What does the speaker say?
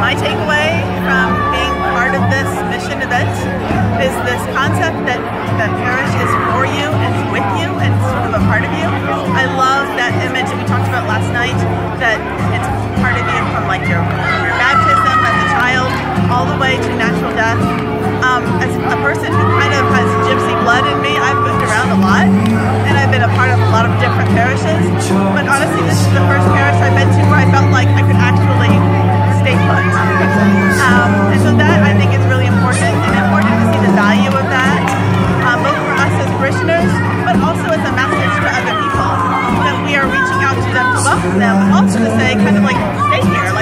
my takeaway from being part of this mission event is this concept that that parish is for you and is with you and is sort of a part of you. I love that image we talked about last night that it's part of you from like your your baptism as a child all the way to natural death. Um, as a person who kind of has gypsy blood in me, I've moved around a lot and I've been a part of a lot of different parishes. But honestly, this is the first them also to say kind of like, stay here.